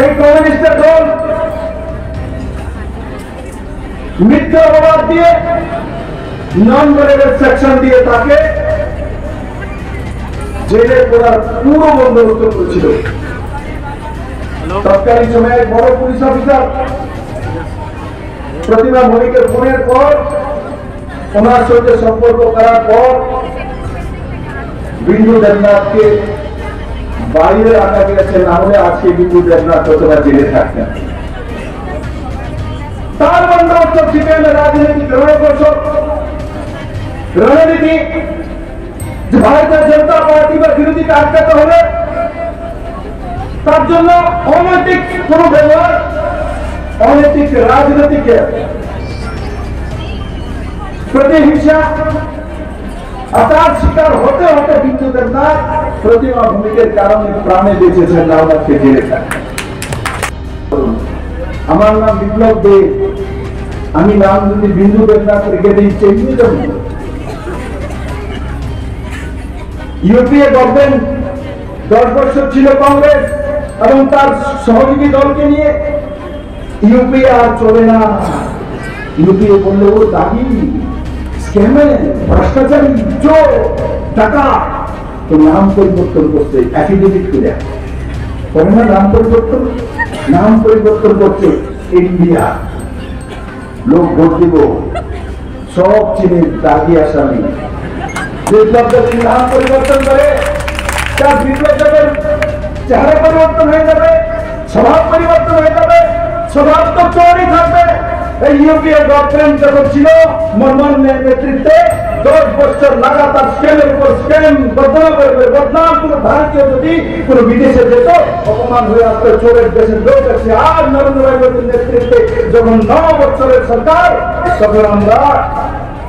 এই কমিউনিস্টের দল দিয়ে নন সেকশন দিয়ে তাকে জেলে পুরো বন্দোবস্ত করেছিল। সময়ে বড় পুলিশ অফিসার প্রতিমা ভৌমিকের ফোনের পর, ওনার সঙ্গে সম্পর্ক করার পর বিন্দু দেবনাথকে বাইরে রাখা গেছে না হলে আজকে বিন্দু দেবনাথ কতটা জেলে থাকতেন। তার বন্দোবস্ত সিপিএম রাজনীতি, রণকৌশল, রণনীতি ভারতীয় জনতা পার্টি বা বিরোধীকে আটকাতে হবে, তার জন্য অনৈতিক কোন ব্যবহার, অনৈতিক রাজনীতিকে প্রতিহিংসা তার শিকার হতে হতে বিন্দু দেবনাথ প্রতিমা ভূমিকের কারণে প্রাণে বেঁচেছেন রামনাথকে জেলে আমার নাম বিপ্লব দে। আমি নাম যদি বিন্দু দেবনাথ রেখে দিই ইউপিএ গভর্নমেন্ট দশ বছর ছিল কংগ্রেস এবং তার সহযোগী দলকে নিয়ে ইউপিএ আর চলে না। ইউপিএ দাবি স্ক্যামে ভ্রষ্টাচারী, চোর টাকা তো নাম পরিবর্তন করতে অ্যাফিডেভিট করে করে না নাম পরিবর্তন? নাম পরিবর্তন করছে ইন্ডিয়া লোক ভোট দিব। সব চিনে দাগি আসামি। বিপ্লব যদি নাম পরিবর্তন করে? তার বিপ্লব যখন চেহারা পরিবর্তন হয়ে যাবে, স্বভাব পরিবর্তন হয়ে যাবে, স্বভাব তো এই ইউপিএ গভর্নমেন্ট যখন ছিল মনমোহনের নেতৃত্বে দশ বছর লাগাতার স্ক্যামের উপর স্ক্যাম বদনাম বদনাম কোন ভারতীয় যদি কোন বিদেশে যেত, অপমান হয়ে আসতো চোরের দেশের লোক। আছে আর নরেন্দ্র মোদীর নেতৃত্বে যখন ন বছরের সরকার, তখন আমরা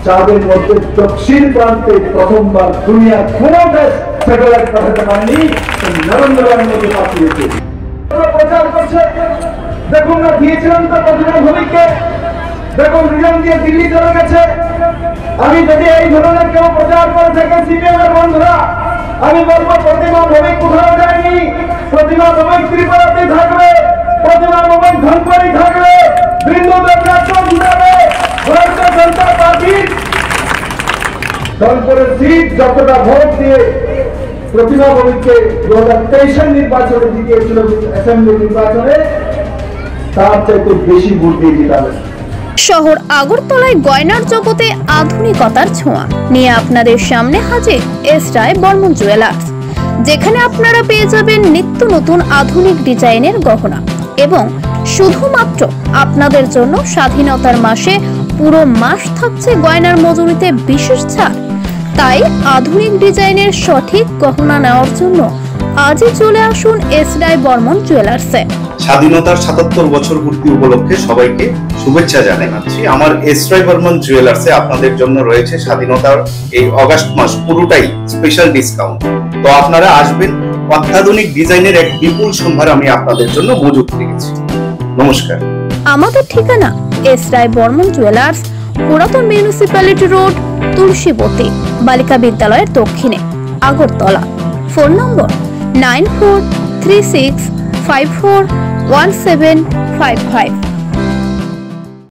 চাঁদের মধ্যে দক্ষিণ প্রান্তে প্রথমবার দুনিয়ার কোন দেশ স্যাটেলাইট পাঠাতে পারেনি নরেন্দ্র মোদী পাঠিয়েছে। প্রচার করছে দেখুন না দিয়েছিলাম তো প্রতিমা ভূমিকে। দেখুন রিজন দিয়ে দিল্লি চলে গেছে। আমি যদি এই ধরনের কেউ প্রচার করে থাকে সিপিএম বন্ধুরা, আমি বলব প্রতিমা ভৌমিক কোথাও যায়নি। প্রতিমা ভৌমিক ত্রিপুরাতে থাকবে। প্রতিমা ভৌমিক ধনপুরি থাকবে। বিন্দু জিতাবে ভারতীয় জনতা পার্টির ধনপুরের সিট যতটা ভোট দিয়ে প্রতিমা ভৌমিককে দু হাজার তেইশের নির্বাচনে জিতিয়েছিল অ্যাসেম্বলি নির্বাচনে শহর আগরতলায় গয়নার জগতে আধুনিকতার ছোঁয়া। নিয়ে আপনাদের সামনে হাজির এস রায় বর্মন জুয়েলার্স, যেখানে আপনারা পেয়ে যাবেন নিত্য নতুন আধুনিক ডিজাইনের গহনা এবং শুধুমাত্র আপনাদের জন্য স্বাধীনতার মাসে পুরো মাস থাকছে গয়নার মজুরিতে বিশেষ ছাড়। তাই আধুনিক ডিজাইনের সঠিক গহনা নেওয়ার জন্য আজই চলে আসুন এস রায় বর্মন জুয়েলার্সে। স্বাধীনতার সাতাত্তর বছর পূর্তি উপলক্ষে সবাইকে শুভেচ্ছা জানাচ্ছি। আমার এসরাই বর্মন জুয়েলার্সে আপনাদের জন্য রয়েছে স্বাধীনতার এই অগাস্ট মাস পুরোটাই স্পেশাল ডিসকাউন্ট তো আপনারা আসবেন অত্যাধুনিক ডিজাইনের এক বিপুল সম্ভার আমি আপনাদের জন্য মজুত রেখেছি। নমস্কার। আমাদের ঠিকানা এস রায় বর্মন জুয়েলার্স পুরাতন মিউনিসিপ্যালিটি রোড তুলসীবতী বালিকা বিদ্যালয়ের দক্ষিণে আগরতলা। ফোন নম্বর 9436541755